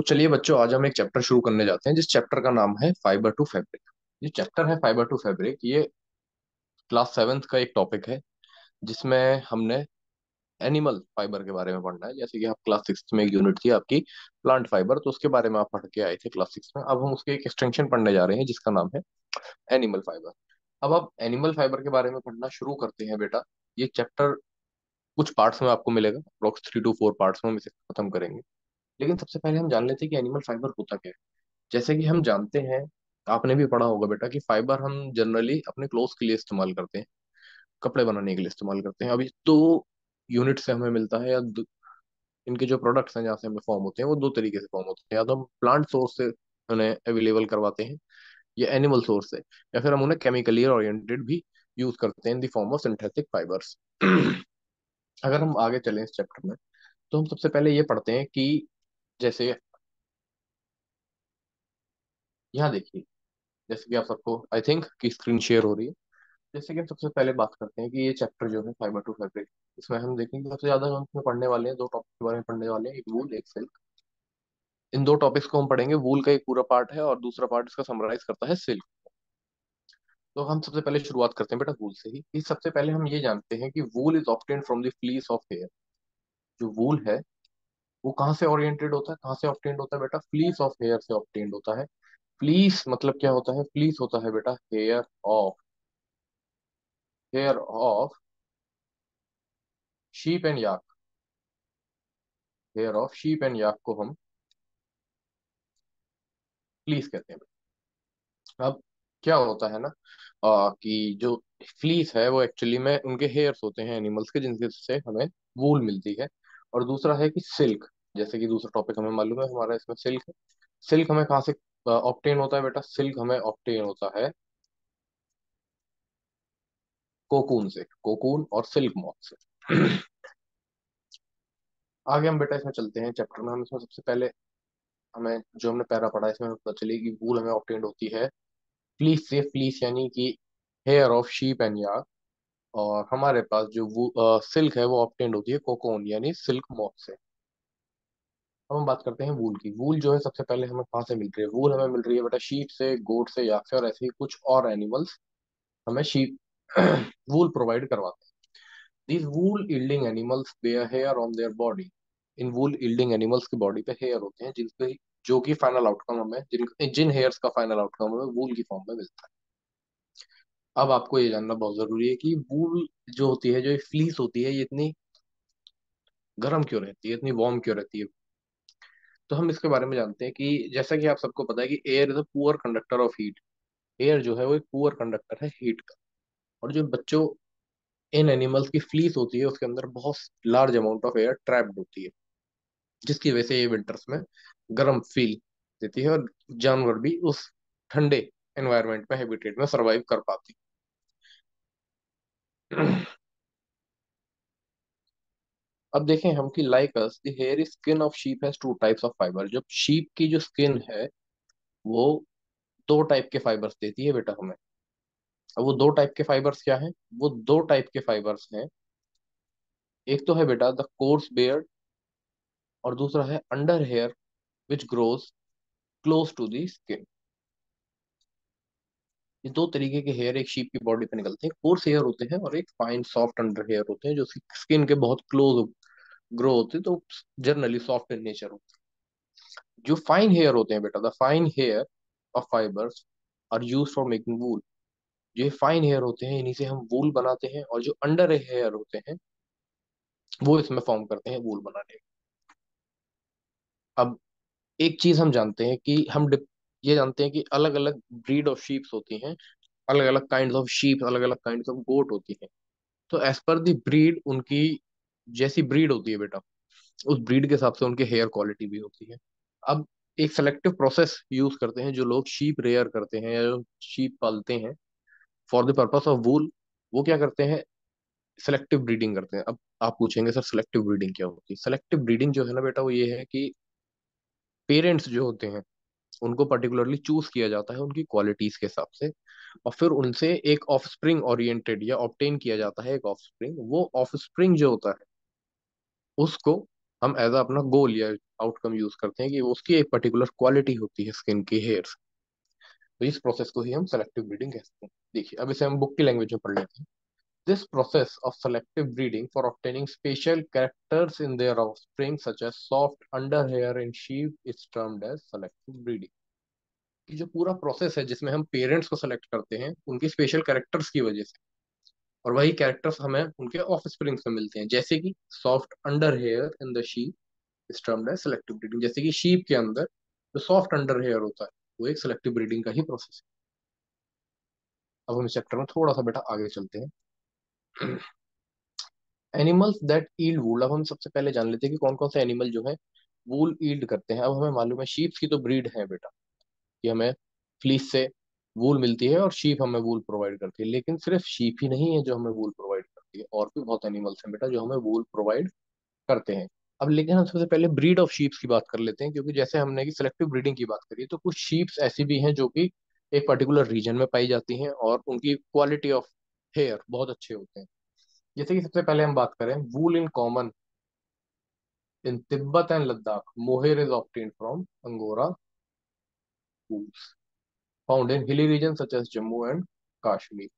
तो चलिए बच्चों, आज हम एक चैप्टर शुरू करने जाते हैं, जिस चैप्टर का नाम है फाइबर टू फैब्रिक ये चैप्टर है फाइबर टू फैब्रिक ये क्लास सेवेंथ का एक टॉपिक है, जिसमें हमने एनिमल फाइबर के बारे में पढ़ना है। जैसे कि आप क्लास सिक्स में एक यूनिट थी आपकी प्लांट फाइबर तो उसके बारे में आप पढ़ के आए थे क्लास सिक्स में। अब हम उसके एक एक्सटेंशन पढ़ने जा रहे हैं, जिसका नाम है एनिमल फाइबर अब आप एनिमल फाइबर के बारे में पढ़ना शुरू करते हैं बेटा। ये चैप्टर कुछ पार्ट्स में आपको मिलेगा approx three two four parts में हम इसे खत्म करेंगे। लेकिन सबसे पहले हम जान लेते हैं कि एनिमल फाइबर होता क्या है। जैसे कि हम जानते हैं, आपने भी पढ़ा होगा बेटा कि फाइबर हम जनरली अपने क्लोथ के लिए इस्तेमाल करते हैं, कपड़े बनाने के लिए इस्तेमाल करते हैं। अभी दो यूनिट से हमें मिलता है, या इनके जो प्रोडक्ट्स हैं जहाँ से हमें फॉर्म होते हैं, वो दो तरीके से फॉर्म होते हैं। या तो हम प्लांट सोर्स से उन्हें अवेलेबल करवाते हैं, या एनिमल सोर्स से, या फिर हम उन्हें केमिकली ओरिएंटेड भी यूज़ करते हैं in the form of synthetic fibres. अगर हम आगे चलें इस चैप्टर में तो हम सबसे पहले ये पढ़ते हैं कि जैसे यहाँ देखिए, जैसे कि आप सबको आई थिंक की स्क्रीन शेयर हो रही है। जैसे कि हम सबसे पहले बात करते हैं कि ये चैप्टर जो है फाइबर टू फैब्रिक इसमें हम देखेंगे सबसे ज़्यादा हम इसमें पढ़ने वाले हैं, दो टॉपिक के बारे में पढ़ने वाले हैं, एक वूल एक सिल्क इन दो टॉपिक्स को हम पढ़ेंगे वूल का एक पूरा पार्ट है और दूसरा पार्ट इसका समराइज करता है सिल्क तो हम सबसे पहले शुरुआत करते हैं बेटा वूल से ही। सबसे पहले हम ये जानते हैं कि wool is obtained from the fleece of hair जो वूल है वो कहाँ से ओरिएंटेड होता है कहाँ से ऑप्टेंड होता है बेटा? फ्लीस ऑफ़ हेयर से ऑप्टेंड होता है। फ्लीस मतलब क्या होता है? फ्लीस होता है बेटा hair of hair of sheep and yak hair of sheep and yak को हम फ्लीस कहते हैं। अब क्या होता है ना आ, कि जो फ्लीस है वो एक्चुअली में उनके हेयर्स होते हैं एनिमल्स के जिनसे से हमें वूल मिलती है। और दूसरा है कि सिल्क, जैसे कि दूसरा टॉपिक हमें मालूम है, हमारा इसमें सिल्क है। सिल्क हमें कहाँ से ऑप्टेन होता है बेटा? सिल्क हमें ऑप्टेन होता है कोकून से, कोकून और सिल्क मॉथ से। आगे हम बेटा इसमें चलते हैं चैप्टर में हम इसमें सबसे पहले हमें जो हमने पैरा पढ़ा, इसमें पता चली कि वूल हमें ऑप्टेन होती है। फ्लीस से फ्लीस यानी कि hair of sheep and yak और हमारे पास जो वो सिल्क है वो ऑप्टेंड होती है कोकोन, यानी सिल्क मॉथ से। अब हम बात करते हैं वूल की। वूल जो है, सबसे पहले हमें कहाँ से मिल रही है? वूल हमें मिल रही है बेटा शीप से, गोट से याक से और ऐसे ही कुछ और एनिमल्स हमें शीप वूल प्रोवाइड करवाते हैं। These wool yielding animals bear hair on their body in wool yielding animals की बॉडी पे हेयर होते हैं जिनपे जो कि फाइनल आउटकम हमें, जिन जिन हेयर्स का फाइनल आउटकम हमें वूल की फॉर्म में मिलता है। अब आपको ये जानना बहुत ज़रूरी है कि वूल जो होती है, जो फ्लीस होती है, ये इतनी गर्म क्यों रहती है? इतनी वार्म क्यों रहती है? तो हम इसके बारे में जानते हैं कि जैसा कि आप सबको पता है कि air is a poor conductor of heat air जो है वो एक पुअर कंडक्टर है हीट का. और जो बच्चों इन एनिमल्स की फ्लीस होती है, उसके अंदर बहुत large amount of air trapped होती है, जिसकी वजह से ये विंटर्स में गर्म फील देती है और जानवर भी उस ठंडे एनवायरनमेंट में हैबिटेट में सरवाइव कर पाती। अब देखें हम कि like as the hair skin of sheep has two types of fibre जब शीप की जो स्किन है, वो दो टाइप के फाइबर्स देती है बेटा हमें। अब वो दो टाइप के फाइबर्स क्या है? वो दो टाइप के फाइबर्स हैं। एक तो है बेटा द कोर्स बेयर्ड और दूसरा है under hair which grows close to the skin ये दो तरीके के हेयर एक शीप की बॉडी पे निकलते हैं कोर्स हेयर होते हैं और एक फाइन सॉफ्ट अंडर हेयर होते हैं, जो स्किन के बहुत क्लोज ग्रो होते हैं तो जनरली सॉफ्ट इन नेचर होते हैं। जो फाइन हेयर होते हैं बेटा the fine hair of fibres are use for making wool जो फाइन हेयर होते हैं, इन्हीं से हम वूल बनाते हैं और जो अंडर हेयर होते हैं, वो इसमें फॉर्म करते हैं वूल बनाने। में अब एक चीज़ हम जानते हैं कि हम ये जानते हैं कि अलग अलग ब्रीड ऑफ़ शीप्स होती हैं अलग अलग काइंड ऑफ़ शीप अलग अलग काइंड ऑफ़ गोट होती हैं। तो एज पर दी ब्रीड उनकी जैसी ब्रीड होती है बेटा, उस ब्रीड के हिसाब से उनकी हेयर क्वालिटी भी होती है। अब एक सेलेक्टिव प्रोसेस यूज़ करते हैं जो लोग शीप रेयर करते हैं या जो शीप पालते हैं for the purpose of wool वो क्या करते हैं? सेलेक्टिव ब्रीडिंग करते हैं। अब आप पूछेंगे, सर सेलेक्टिव ब्रीडिंग क्या होती है? सेलेक्टिव ब्रीडिंग जो है ना बेटा, वो ये है कि पेरेंट्स जो होते हैं उनको पर्टिकुलरली चूज़ किया जाता है उनकी क्वालिटीज के हिसाब से और फिर उनसे एक ऑफ़ स्प्रिंग ओरिएंटेड या ऑप्टेन किया जाता है एक ऑफ़ स्प्रिंग वो ऑफ़ स्प्रिंग जो होता है, उसको हम एज अपना गोल या आउटकम यूज़ करते हैं कि उसकी एक पर्टिकुलर क्वालिटी होती है स्किन की हेयर तो इस प्रोसेस को ही हम सेलेक्टिव ब्रीडिंग कहते हैं। देखिए, अब इसे हम बुक की लैंग्वेज में पढ़ लेते हैं। This process of selective breeding for obtaining special characters in their offspring, such as soft underhair in sheep, is termed as selective breeding. कि जो पूरा प्रोसेस है जिसमें हम पेरेंट्स को सेलेक्ट करते हैं उनकी स्पेशल कैरेक्टर्स की वजह से। और वही कैरेक्टर्स हमें उनके ऑफ़ स्प्रिंग्स में मिलते हैं। जैसे कि soft under hair in the sheep is termed as selective breeding जैसे कि शीप के अंदर जो सॉफ्ट अंडर हेयर होता है वो एक सेलेक्टिव ब्रीडिंग का ही प्रोसेस है। अब हम इस चैप्टर में थोड़ा सा बेटा आगे चलते हैं। एनिमल्स दैट ईल्ड वूल अब हम सबसे पहले जान लेते हैं कि कौन कौन से एनिमल जो है वूल ईल्ड करते हैं। अब हमें मालूम है शीप्स की तो ब्रीड है बेटा, कि हमें फ्लीस से वूल मिलती है और शीप हमें वूल प्रोवाइड करती है। लेकिन सिर्फ़ शीप ही नहीं है जो हमें वूल प्रोवाइड करती है, और भी बहुत एनिमल्स हैं बेटा जो हमें वूल प्रोवाइड करते हैं। अब लेकिन हम सबसे पहले ब्रीड ऑफ़ शीप्स की बात कर लेते हैं, क्योंकि जैसे हमने की सिलेक्टिव ब्रीडिंग की बात करी तो कुछ शीप्स ऐसी भी हैं जो कि एक पर्टिकुलर रीजन में पाई जाती हैं और उनकी क्वालिटी ऑफ़ हेयर बहुत अच्छे होते हैं। जैसे कि सबसे पहले हम बात करें wool in common in Tibet and Ladakh, mohair is obtain from angora found in hilly region such as Jammu and Kashmir.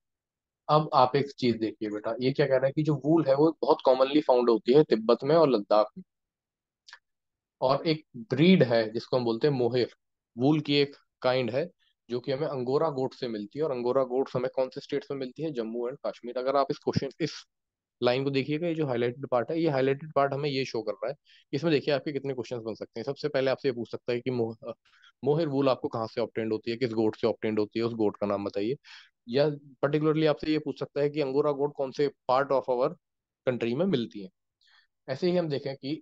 अब आप एक चीज़ देखिए बेटा, ये क्या कह रहा है कि जो वूल है वो बहुत कॉमनली फाउंड होती है तिब्बत में और लद्दाख में। और एक ब्रीड है जिसको हम बोलते हैं मोहेर वूल की एक काइंड है। जो कि हमें अंगोरा गोट से मिलती है और अंगोरा गोट्स हमें कौन से स्टेट्स में मिलती है? जम्मू एंड कश्मीर। अगर आप इस क्वेश्चन इस लाइन को देखिएगा ये जो हाईलाइटेड पार्ट है ये हाईलाइटेड पार्ट हमें ये शो कर रहा है इसमें देखिए आपके कितने क्वेश्चन बन सकते हैं। सबसे पहले आपसे ये पूछ सकता है कि मोह, मोहिर वूल आपको कहाँ से ऑप्टेंड होती है? किस गोट से ऑप्टेंड होती है? उस गोट का नाम बताइए। या पर्टिकुलरली आपसे ये पूछ सकता है कि अंगोरा गोट कौन से पार्ट ऑफ़ अवर कंट्री में मिलती है? ऐसे ही हम देखें कि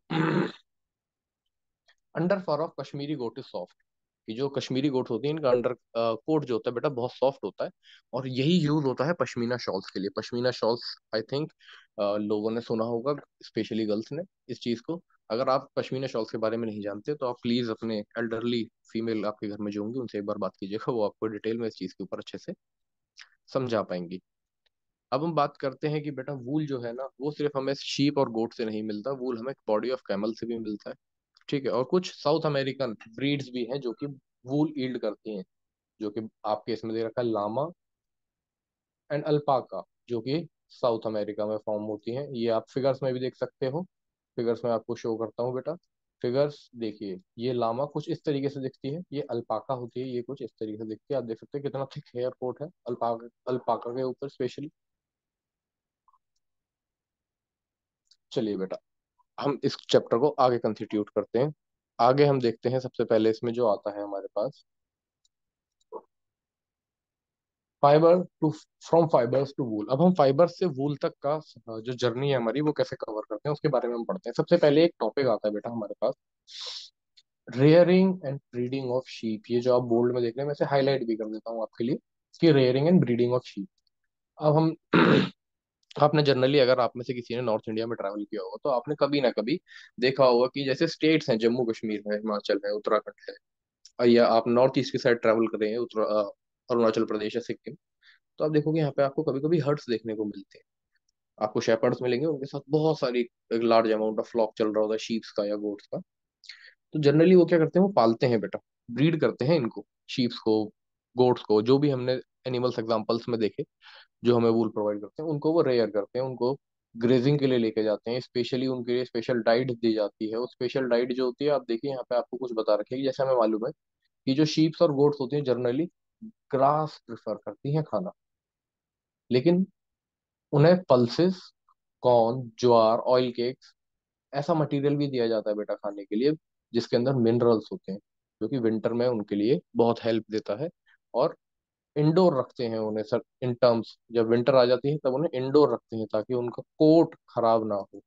under fur of Kashmiri goat is soft कि जो कश्मीरी गोट होती है, इनका अंडर कोट जो होता है बेटा बहुत सॉफ्ट होता है और यही यूज़ होता है पश्मीना शॉल्स के लिए। पश्मीना शॉल्स, आई थिंक लोगों ने सुना होगा, स्पेशली गर्ल्स ने इस चीज़ को। अगर आप पश्मीना शॉल्स के बारे में नहीं जानते तो आप प्लीज़ अपने एल्डरली फीमेल आपके घर में जो होंगी, उनसे एक बार बात कीजिएगा, वो आपको डिटेल में इस चीज़ के ऊपर अच्छे से समझा पाएँगी। अब हम बात करते हैं कि बेटा वूल जो है ना, वो सिर्फ़ हमें शीप और गोट से नहीं मिलता, वूल हमें बॉडी ऑफ़ कैमल से भी मिलता है। ठीक है, और कुछ साउथ अमेरिकन ब्रीड्स भी हैं जो कि वूल ईल्ड करती हैं, जो कि आपके इसमें दे रखा है लामा एंड अल्पाका जो कि साउथ अमेरिका में फॉर्म होती हैं। ये आप फिगर्स में भी देख सकते हो। फिगर्स में आपको शो करता हूँ बेटा। फिगर्स देखिए, ये लामा कुछ इस तरीके से दिखती है, ये अल्पाका होती है, ये कुछ इस तरीके से दिखती है। आप देख सकते हैं कितना थिक हेयर कोट है अल्पाका अल्पाका के ऊपर स्पेशली चलिए बेटा हम इस चैप्टर को आगे कंस्टिट्यूट करते हैं। आगे हम देखते हैं सबसे पहले इसमें जो आता है हमारे पास। Fibre to from fibres to wool अब हम फाइबर से वूल तक का जो जर्नी है हमारी, वो कैसे कवर करते हैं, उसके बारे में हम पढ़ते हैं। सबसे पहले एक टॉपिक आता है बेटा हमारे पास। Rearing and breeding of sheep ये जो आप बोल्ड में देख रहे हैं, मैं हाईलाइट भी कर देता हूँ आपके लिए कि rearing and breeding of sheep अब हम आपने जनरली अगर आप में से किसी ने नॉर्थ इंडिया में ट्रैवल किया होगा तो आपने कभी ना कभी देखा होगा कि जैसे स्टेट्स हैं, जम्मू कश्मीर है, हिमाचल है, उत्तराखंड है या आप नॉर्थ ईस्ट की साइड ट्रैवल कर रहे हैं अरुणाचल प्रदेश या सिक्किम तो आप देखोगे यहाँ पे आपको कभी कभी हर्ट्स देखने को मिलते हैं। आपको शेपर्ड्स मिलेंगे, उनके साथ बहुत सारी लार्ज अमाउंट ऑफ़ फ्लॉक चल रहा होता है शीप्स का या गोट्स का। तो जनरली वो क्या करते हैं, वो पालते हैं बेटा ब्रीड करते हैं इनको शीप्स को गोट्स को, जो भी हमने एनिमल्स एग्जाम्पल्स में देखे, जो हमें वूल प्रोवाइड करते हैं, उनको वो रेयर करते हैं, उनको ग्रेजिंग के लिए लेके जाते हैं स्पेशली उनके लिए स्पेशल डाइट दी जाती है। वो स्पेशल डाइट जो होती है, आप देखिए, यहाँ पे आपको कुछ बता रखे जैसे हमें मालूम है कि जो शीप्स और गोट्स होती हैं जनरली ग्रास प्रेफर करती हैं खाना। लेकिन उन्हें pulses corn jowar oil cakes ऐसा मटेरियल भी दिया जाता है बेटा खाने के लिए, जिसके अंदर मिनरल्स होते हैं, जो कि विंटर में उनके लिए बहुत हेल्प देता है। और इंडोर रखते हैं उन्हें सर इन टर्म्स जब विंटर आ जाती है तब उन्हें इंडोर रखते हैं ताकि उनका कोट खराब ना हो।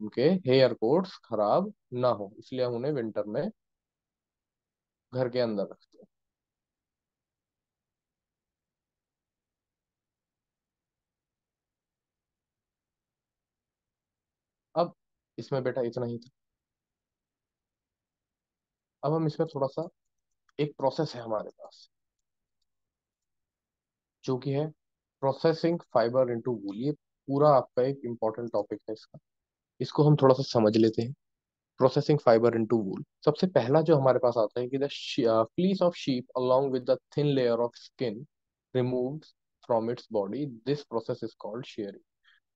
उनके हेयर कोट्स खराब ना हो, इसलिए हम उन्हें विंटर में घर के अंदर रखते हैं। अब इसमें बेटा इतना ही था। अब हम इसमें थोड़ा सा एक प्रोसेस है हमारे पास। जो कि है प्रोसेसिंग फाइबर इनटू वूल ये पूरा आपका एक इम्पोर्टेंट टॉपिक है इसका। इसको हम थोड़ा सा समझ लेते हैं। प्रोसेसिंग फाइबर इनटू वूल सबसे पहला जो हमारे पास आता है कि the fleece of sheep along with the thin layer of skin remove from its body this process is called shearing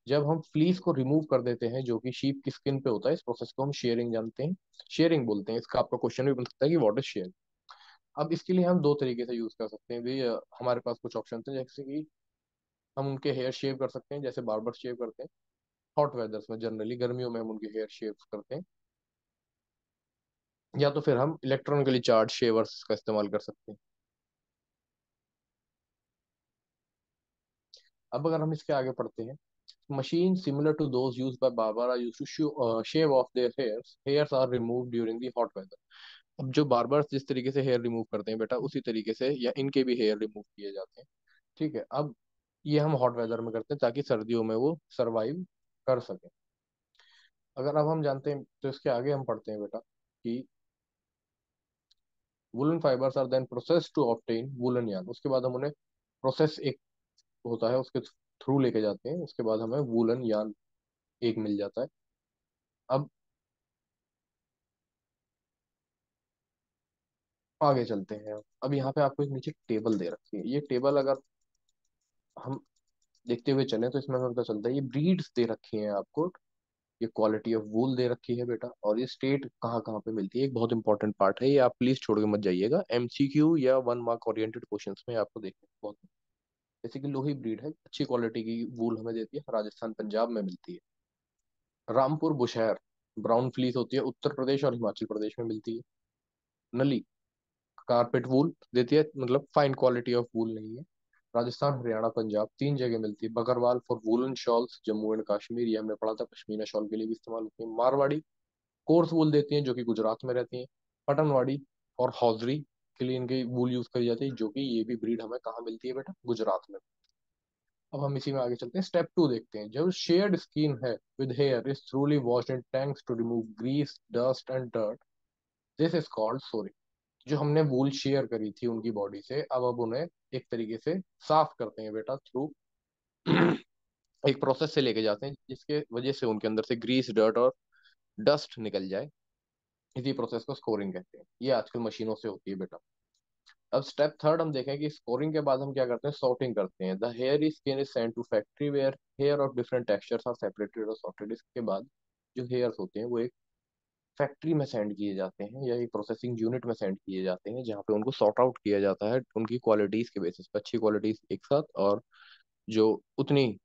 जब हम फ्लीस को रिमूव कर देते हैं, जो कि शीप की स्किन पे होता है, इस प्रोसेस को हम शेयरिंग जानते हैं। शेयरिंग बोलते हैं। इसका आपका क्वेश्चन भी बन सकता है कि व्हाट इज़ शेयर अब इसके लिए हम दो तरीके से यूज़ कर सकते हैं। भी हमारे पास कुछ ऑप्शन थे जैसे कि हम उनके हेयर शेव कर सकते हैं, जैसे बार्बर शेव करते हैं। हॉट वेदर्स में जनरली गर्मियों में हम उनके हेयर शेव करते हैं। या तो फिर हम इलेक्ट्रॉनिकली चार्ज शेवर्स का इस्तेमाल कर सकते हैं। अब अगर हम इसके आगे पढ़ते हैं machine similar to those used by barber are used to shave off their hairs hairs are removed during the hot weather अब जो बार्बर्स जिस तरीके से हेयर रिमूव करते हैं बेटा, उसी तरीके से या इनके भी हेयर रिमूव किए जाते हैं। ठीक है, अब ये हम हॉट वेदर में करते हैं ताकि सर्दियों में वो सरवाइव कर सके। अगर अब हम जानते हैं तो इसके आगे हम पढ़ते हैं बेटा कि woollen fibres are then process to obtain woollen yarn उसके बाद हम उन्हें प्रोसेस एक होता है, उसके थ्रू लेके जाते हैं, उसके बाद हमें वुलन यान एक मिल जाता है। अब आगे चलते हैं। अब यहाँ पे आपको एक नीचे टेबल दे रखी है। ये टेबल अगर हम देखते हुए चले तो इसमें पता चलता है, ये ब्रीड्स दे रखी हैं आपको। ये क्वालिटी ऑफ़ वूल दे रखी है बेटा। और ये स्टेट कहाँ कहाँ पे मिलती है? एक बहुत इंपॉर्टेंट पार्ट है। ये आप प्लीज़ छोड़ के मत जाइएगा। एमसीक्यू या वन मार्क ओरिएंटेड क्वेश्चंस में आपको देखने बहुत जैसे कि लोही ब्रीड है। अच्छी क्वालिटी की वूल हमें देती है। राजस्थान, पंजाब में मिलती है। रामपुर बुशहर ब्राउन फ्लीस होती है। उत्तर प्रदेश और हिमाचल प्रदेश में मिलती है। नली कारपेट वूल देती है मतलब फाइन क्वालिटी ऑफ़ वूल नहीं है। राजस्थान, हरियाणा, पंजाब, तीन जगह मिलती है। Bakarwal for woollen shawls Jammu and Kashmir, ये हमने पढ़ा था, पश्मीना शॉल के लिए भी इस्तेमाल होती है। मारवाड़ी कोर्स वूल देती हैं, जो कि गुजरात में रहती हैं। पटनवाड़ी और हौजरी के लिए इनकी वूल यूज़ करी जाती है, जो कि ये भी ब्रीड हमें कहाँ मिलती है बेटा? गुजरात में। अब हम इसी में आगे चलते हैं। स्टेप टू देखते हैं। जब शेयर्ड स्किन है with hair is thoroughly washed in tanks to remove grease dust and dirt this is called sorry जो हमने वूल शेयर करी थी उनकी बॉडी से, अब अब उन्हें एक तरीके से साफ़ करते हैं बेटा थ्रू एक प्रोसेस से लेके जाते हैं, जिसके वजह से उनके अंदर से ग्रीस डर्ट और डस्ट निकल जाए। इसी प्रोसेस को स्कोरिंग कहते हैं। ये आजकल मशीनों से होती है बेटा। अब स्टेप थर्ड हम देखें कि स्कोरिंग के बाद हम क्या करते हैं? सॉर्टिंग करते हैं। The hair is skin is send to factory where hair of different textures are separated और सॉर्टेड इसके बाद जो हेयर्स होते हैं, वो एक फैक्ट्री में सेंड किए जाते हैं या एक प्रोसेसिंग यूनिट में सेंड किए जाते हैं, जहाँ पे उनको सॉर्ट आउट किया जाता है उनकी क्वालिटीज के बेसिस पर अच्छी क्वालिटीज एक साथ और जो उतनी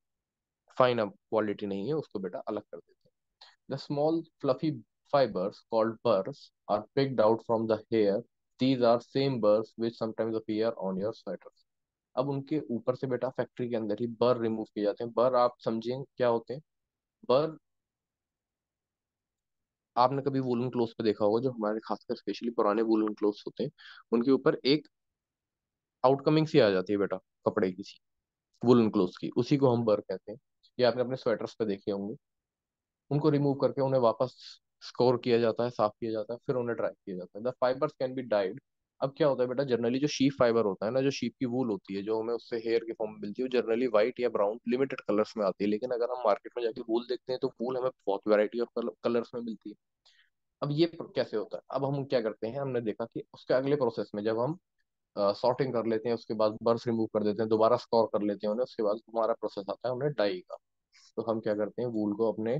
फाइन अब क्वालिटी नहीं है, उसको बेटा अलग कर देते हैं the small fluffy fibers called burrs are picked out from the hair. These are same burrs which sometimes appear on your sweaters. अब उनके ऊपर से बेटा फैक्ट्री के अंदर ही बर रिमूव किए जाते हैं बर आप समझें क्या होते हैं बर आपने कभी वूलन क्लोथ पे देखा होगा, जो हमारे खासकर स्पेशली पुराने वूलन क्लोथ्स होते हैं, उनके ऊपर एक आउटकमिंग सी आ जाती है बेटा, कपड़े की सी, वूलन क्लोथ की, उसी को हम बर कहते हैं। ये आपने अपने स्वेटर्स पे देखे होंगे। उनको रिमूव करके उन्हें वापस स्कोर किया जाता है, साफ़ किया जाता है, फिर उन्हें ड्राई किया जाता है। The fibres can be dyed अब क्या होता है बेटा जनरली जो शीप फाइबर होता है ना, जो शीप की वूल होती है, जो हमें उससे हेयर के फॉर्म मिलती है, वो जनरली व्हाइट या ब्राउन लिमिटेड कलर्स में आती है। लेकिन अगर हम मार्केट में जाके वूल देखते हैं तो वूल हमें बहुत वैरायटी ऑफ़ कलर्स में मिलती है। अब ये कैसे होता है? अब हम क्या करते हैं, हमने देखा कि उसके अगले प्रोसेस में जब हम सॉर्टिंग कर लेते हैं, उसके बाद बर्स रिमूव कर देते हैं, दोबारा स्कोर कर लेते हैं उन्हें, उसके बाद हमारा प्रोसेस आता है उन्हें डाई का। तो हम क्या करते हैं वूल को अपने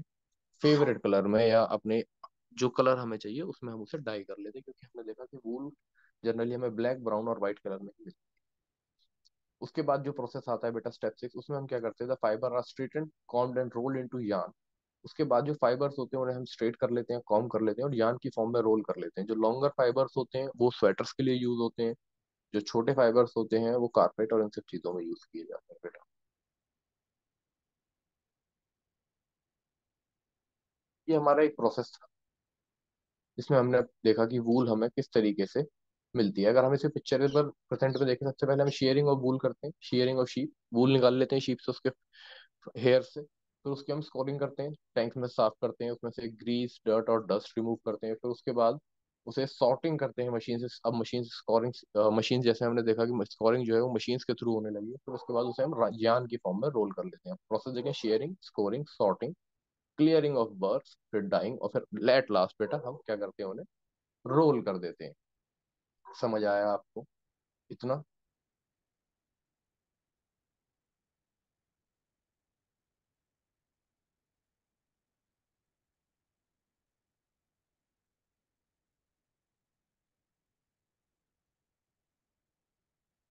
फेवरेट कलर में या अपने जो कलर हमें चाहिए, उसमें हम उसे डाई कर लेते हैं, क्योंकि हमने देखा कि वूल जनरली हमें ब्लैक, ब्राउन और व्हाइट कलर में मिलती उसके बाद जो प्रोसेस आता है बेटा, स्टेप सिक्स, उसमें हम क्या करते हैं fibre are straightened, combed and rolled into yarn उसके बाद जो फाइबर्स होते हैं, उन्हें हम स्ट्रेट कर लेते हैं, कॉम कर लेते हैं और यार्न की फॉर्म में रोल कर लेते हैं। जो लॉन्गर फाइबर्स होते हैं, वो स्वेटर्स के लिए यूज़ होते हैं। जो छोटे फाइबर्स होते हैं, वो कारपेट और इन सब चीज़ों में यूज़ किए जाते हैं बेटा। ये हमारा एक प्रोसेस था। जिसमें हमने देखा कि वूल हमें किस तरीके से मिलती है। अगर हम इसे पिक्चर पर प्रेजेंट में देखें, सबसे पहले हम शेयरिंग ऑफ़ वूल करते हैं। शेयरिंग ऑफ़ शीप वूल निकाल लेते हैं शीप से उसके हेयर से। फिर उसकी हम स्कोरिंग करते हैं टैंक में साफ़ करते हैं, उसमें से ग्रीस डर्ट और डस्ट रिमूव करते हैं। फिर उसके बाद उसे सॉर्टिंग करते हैं मशीन से। अब मशीन स्कोरिंग मशीन जैसे हमने देखा कि स्कोरिंग जो है वो मशीन के थ्रू होने लगी है। फिर उसके बाद उसे हम यान की फॉर्म में रोल कर लेते हैं। प्रोसेस देखें shearing scouring sorting clearing of burrs फिर डाइंग और फिर लेट लास्ट बेटा हम क्या करते हैं उन्हें रोल कर देते हैं। समझ आया आपको इतना?